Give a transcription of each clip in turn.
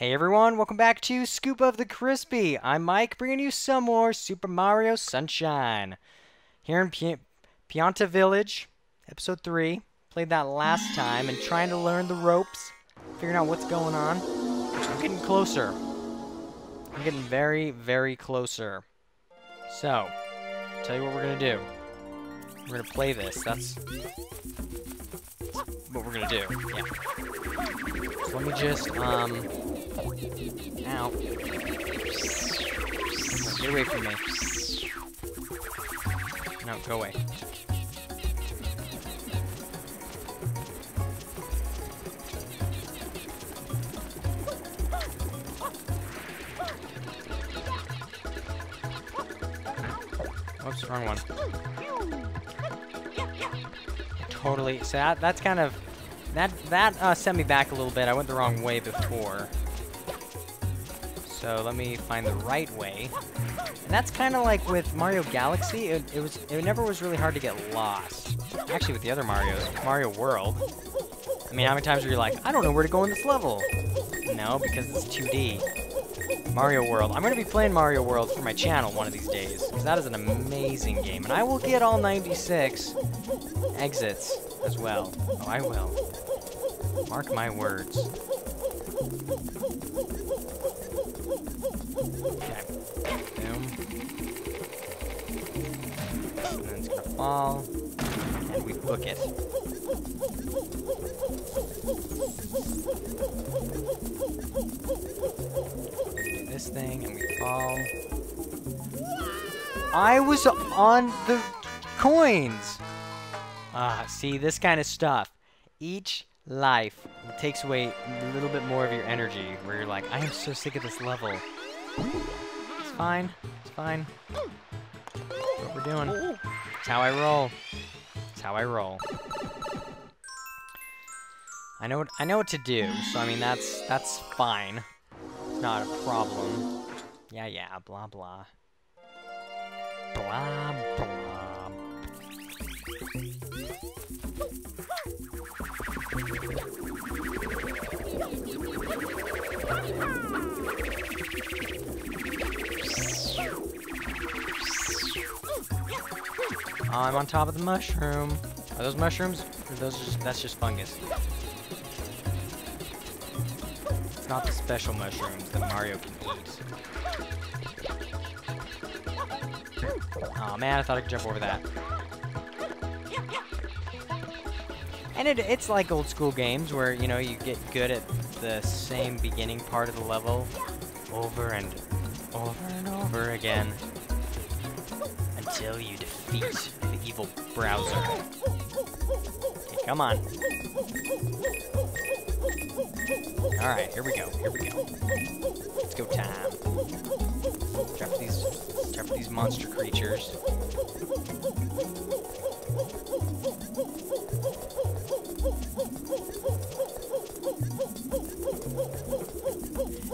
Hey everyone, welcome back to Scoop of the Crispy. I'm Mike, bringing you some more Super Mario Sunshine. Here in Pi Pianta Village, episode 3. Played that last time and trying to learn the ropes, figuring out what's going on. I'm getting closer. I'm getting very, very closer. So, I'll tell you what we're gonna do. We're gonna play this. That's what we're gonna do. Yeah. So let me just, um... Ow. Get away from me. No, go away. Oops, wrong one. Totally. So that, that's kind of that that uh, sent me back a little bit. I went the wrong way before. So let me find the right way. And that's kind of like with Mario Galaxy. It, it was it never was really hard to get lost. Actually, with the other Mario's, Mario World. I mean, how many times were you like, I don't know where to go in this level? No, because it's 2D. Mario World. I'm going to be playing Mario World for my channel one of these days, because that is an amazing game. And I will get all 96 exits as well. Oh, I will. Mark my words. And we book it. We do this thing and we fall. I was on the coins! Ah, see, this kind of stuff. Each life takes away a little bit more of your energy, where you're like, I am so sick of this level. It's fine. It's fine. That's what we're doing. It's how I roll. It's how I roll. I know what I know what to do, so I mean that's that's fine. It's not a problem. Yeah, yeah, blah blah. Blah blah. I'm on top of the mushroom. Are those mushrooms? Or those just that's just fungus. Not the special mushrooms that Mario can eat. Oh man, I thought I could jump over that. And it, it's like old school games where, you know, you get good at the same beginning part of the level over and over and over again until you defeat evil Bowser. Okay, come on. Alright, here we go, here we go. Let's go time. Trap these, trap these monster creatures.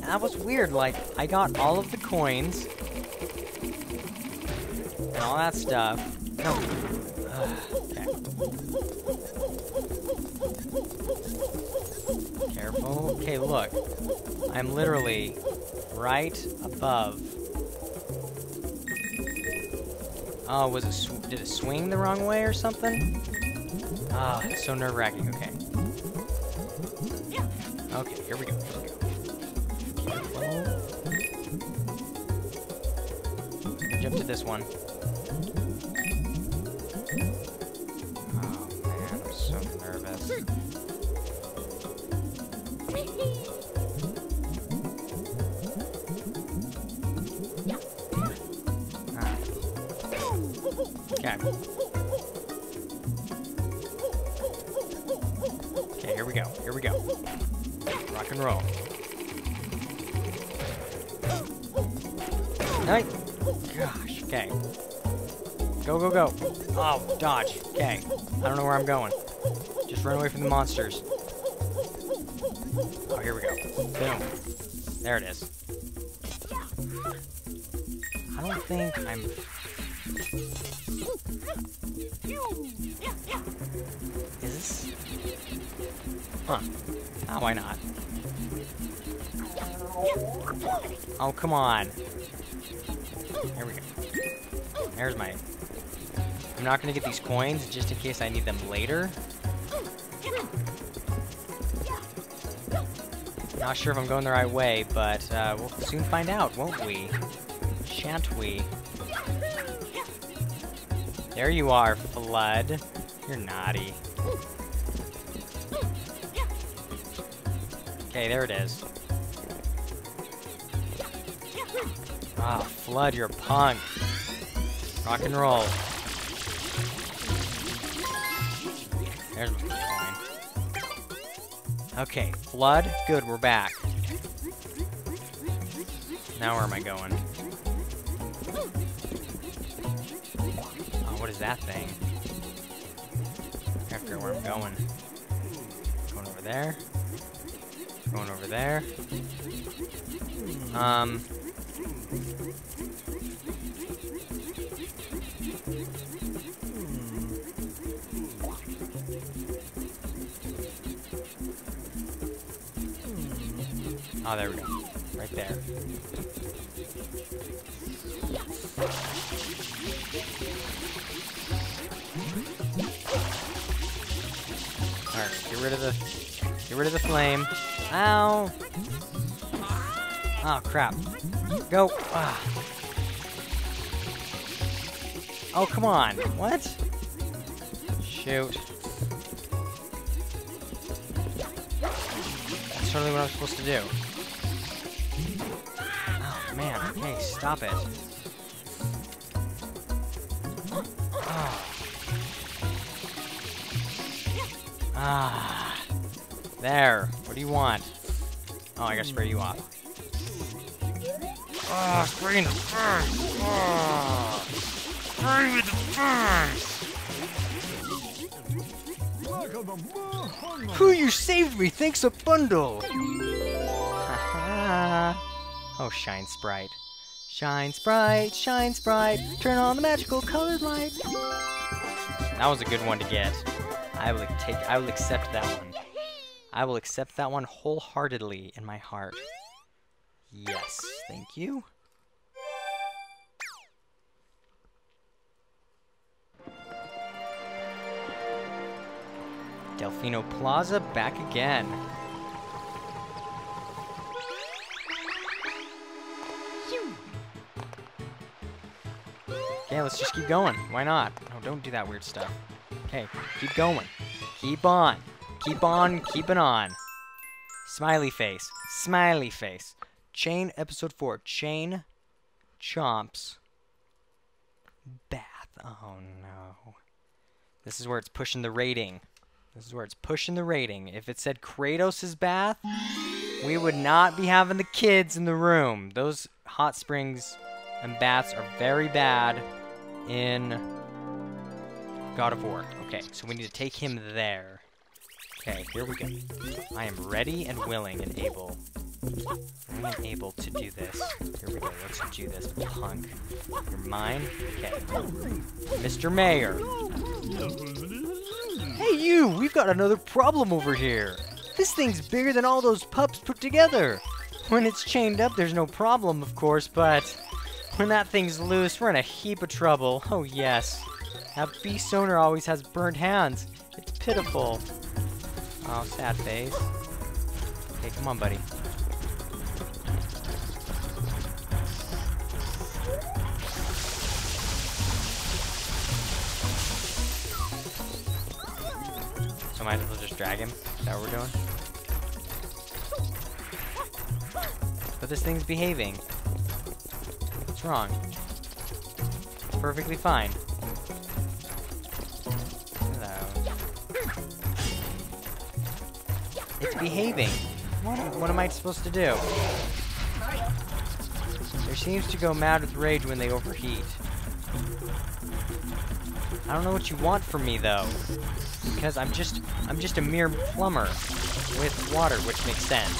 that was weird, like, I got all of the coins, and all that stuff. Okay. Careful. Okay, look. I'm literally right above. Oh, was it did it swing the wrong way or something? Ah, oh, so nerve-wracking. Okay. Okay, here we go. Here we go. Jump to this one. Okay. Okay, here we go. Here we go. Rock and roll. Hey! Gosh, okay. Go, go, go. Oh, dodge. Okay. I don't know where I'm going. Just run away from the monsters. Oh, here we go. Boom. There it is. I don't think I'm... Is this... Huh. Oh, why not? Oh, come on. There we go. There's my... I'm not to get these coins just in case I need them later. Not sure if I'm going the right way, but uh, we'll soon find out, won't we? Shan't we? There you are, FLUDD. You're naughty. Okay, there it is. Ah, FLUDD, you're a punk. Rock and roll. There's my coin. Okay, blood. Good, we're back. Now where am I going? Oh, what is that thing? I forget where I'm going. Going over there. Going over there. Um. Oh, there we go. Right there. Alright, get rid of the get rid of the flame. Ow! Oh crap. Go! Ah. Oh come on. What? Shoot. That's totally what I'm supposed to do. Oh man, okay, stop it. Ah. Ah. There. What do you want? Oh, I gotta spray you off. Ah, oh, spray the face! Ah. Spray the face! Who you saved me! Thanks a bundle! Oh, Shine Sprite. Shine Sprite, Shine Sprite, turn on the magical colored light. That was a good one to get. I will take I will accept that one. I will accept that one wholeheartedly in my heart. Yes, thank you. Delfino Plaza back again. Okay, let's just keep going. Why not? No, don't do that weird stuff. Okay, keep going. Keep on. Keep on keeping on. Smiley face. Smiley face. Chain episode 4. Chain Chomps Bath. Oh no. This is where it's pushing the rating. This is where it's pushing the rating. If it said Kratos' bath, we would not be having the kids in the room. Those hot springs and bats are very bad in God of War. Okay, so we need to take him there. Okay, here we go. I am ready and willing and able. I am able to do this. Here we go, let's do this, punk. You're mine? Okay. Mr. Mayor. Hey you, we've got another problem over here. This thing's bigger than all those pups put together. When it's chained up, there's no problem, of course, but when that thing's loose, we're in a heap of trouble. Oh yes. That beast owner always has burned hands. It's pitiful. Oh, sad face. Okay, come on, buddy. So might as well just drag him? Is that what we're doing? But this thing's behaving. What's wrong? Perfectly fine. Hello. It's behaving. What, what am I supposed to do? There seems to go mad with rage when they overheat. I don't know what you want from me though. Because I'm just I'm just a mere plumber with water, which makes sense.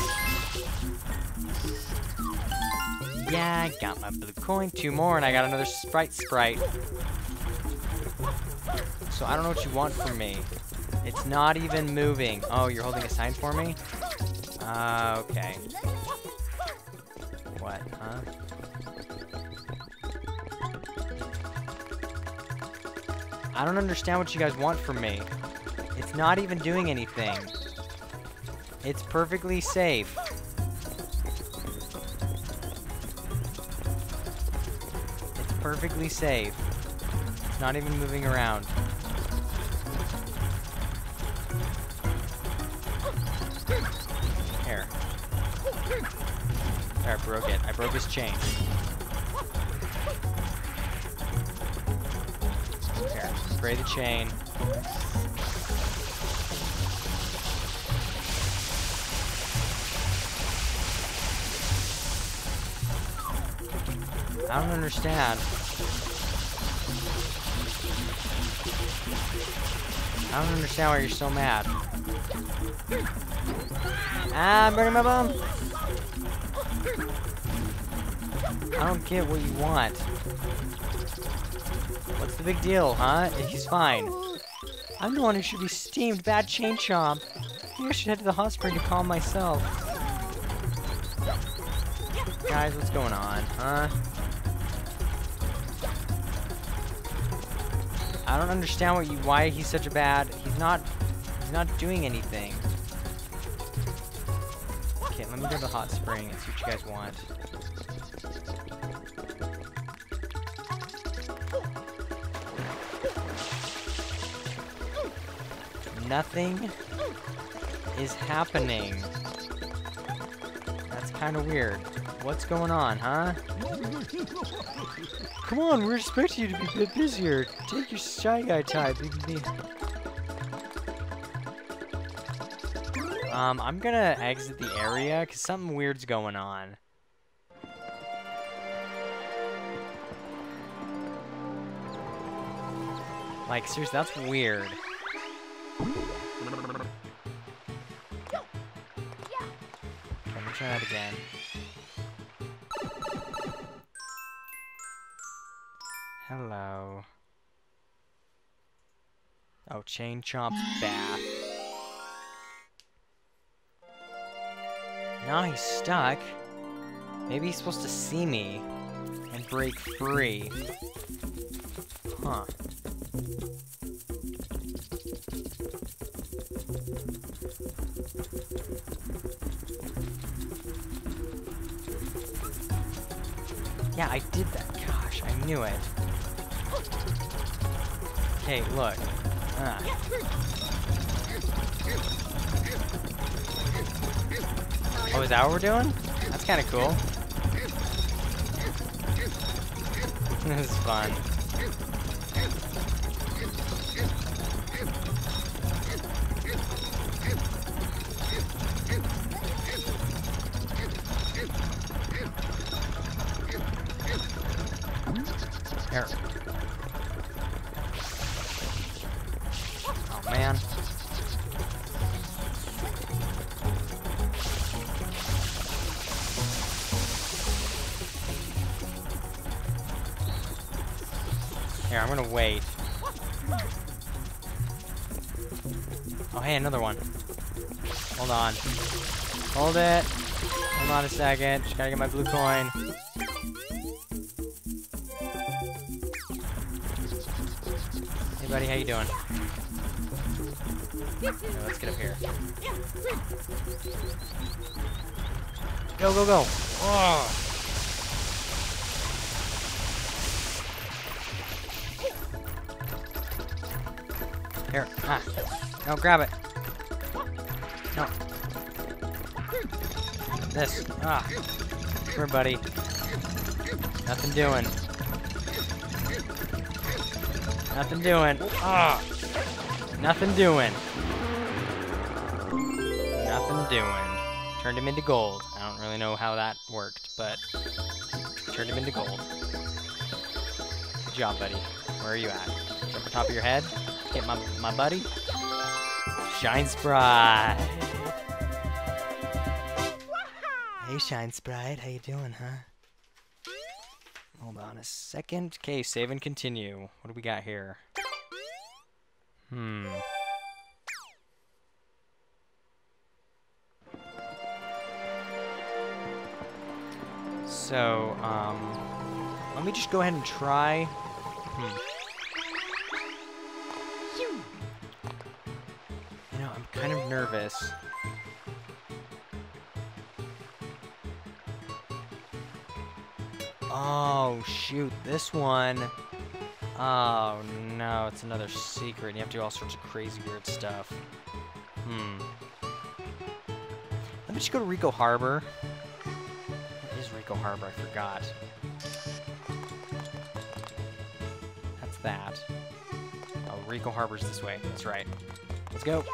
Yeah, I got my blue coin. Two more, and I got another Sprite Sprite. So I don't know what you want from me. It's not even moving. Oh, you're holding a sign for me? Uh, okay. What, huh? I don't understand what you guys want from me. It's not even doing anything. It's perfectly safe. Perfectly safe. Not even moving around. Here. There, I broke it. I broke his chain. Here, spray the chain. I don't understand. I don't understand why you're so mad. Ah, I'm burning my bum. I don't get what you want. What's the big deal, huh? He's fine. I'm the one who should be steamed. Bad chain chomp. Maybe I should head to the spring to calm myself. Guys, what's going on, huh? I don't understand what you why he's such a bad. He's not. He's not doing anything. Okay, let me go to the hot spring and see what you guys want. Nothing is happening. Kind of weird. What's going on, huh? Come on, we're expecting you to be a bit busier. Take your Shy Guy type. You can be... Um, I'm gonna exit the area, because something weird's going on. Like, seriously, that's weird. Try that again. Hello. Oh, Chain Chomp's bath. Now he's stuck. Maybe he's supposed to see me and break free. Huh. Yeah, I did that. Gosh, I knew it. Okay, look. Ah. Oh, is that what we're doing? That's kind of cool. this is fun. Here, I'm gonna wait. Oh, hey, another one. Hold on. Hold it. Hold on a second. Just gotta get my blue coin. Hey, buddy, how you doing? Let's get up here. Go, go, go! Oh. Here, ah. No, grab it. No. This. Ah. Here, buddy. Nothing doing. Nothing doing. Ah. Nothing doing. Nothing doing. Turned him into gold. I don't really know how that worked, but turned him into gold. Good job, buddy. Where are you at? Up the top of your head? Get my my buddy. Shine Sprite. Hey, Shine Sprite. How you doing, huh? Hold on a second. Okay, save and continue. What do we got here? Hmm. so, um, let me just go ahead and try. Hmm. Kind of nervous. Oh, shoot, this one. Oh, no, it's another secret. You have to do all sorts of crazy weird stuff. Hmm. Let me just go to Ricco Harbor. What is Ricco Harbor? I forgot. That's that. Oh, Ricco Harbor's this way. That's right. Let's go.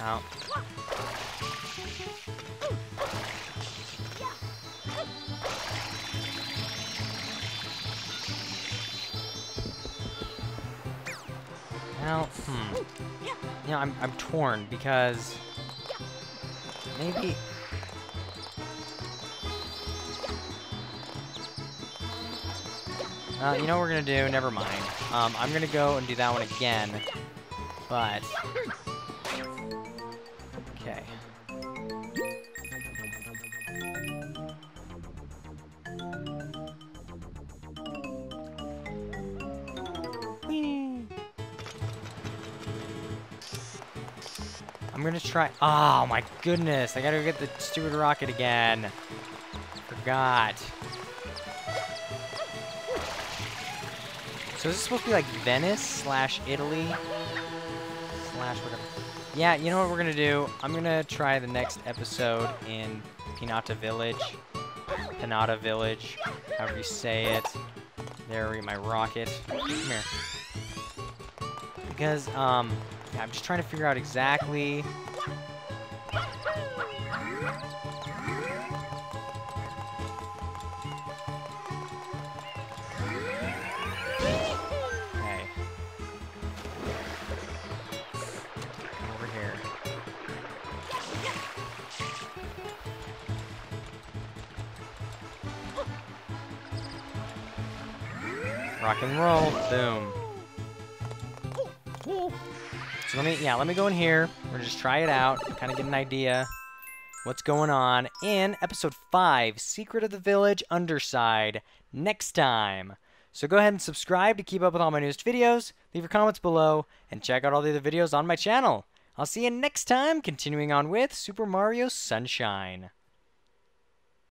Out. Now, hmm. Know, I'm, I'm torn because maybe... Uh, you know what we're gonna do? Never mind. Um, I'm gonna go and do that one again, but... Okay. I'm gonna try. Oh my goodness! I gotta get the stupid rocket again. Forgot. So is this supposed to be like Venice slash Italy slash whatever? Yeah, you know what we're gonna do? I'm gonna try the next episode in Pinata Village. Pinata Village, however you say it. There, we my rocket. Come here. Because, um, yeah, I'm just trying to figure out exactly... Rock and roll. Boom. So let me, yeah, let me go in here. We're just try it out, kind of get an idea what's going on in episode 5, Secret of the Village Underside, next time. So go ahead and subscribe to keep up with all my newest videos, leave your comments below, and check out all the other videos on my channel. I'll see you next time, continuing on with Super Mario Sunshine.